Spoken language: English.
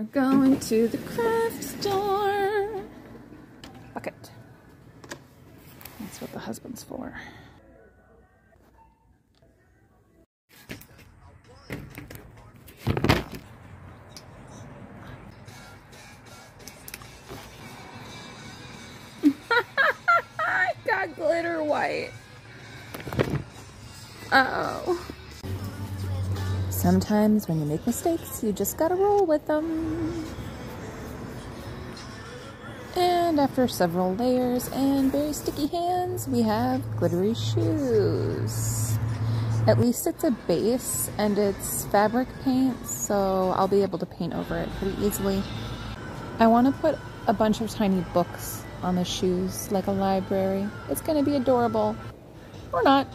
We're going to the craft store. Bucket. That's what the husband's for. I got glitter white. Uh oh. Sometimes when you make mistakes, you just gotta roll with them. And after several layers and very sticky hands, we have glittery shoes. At least it's a base and it's fabric paint, so I'll be able to paint over it pretty easily. I want to put a bunch of tiny books on the shoes, like a library. It's going to be adorable. Or not.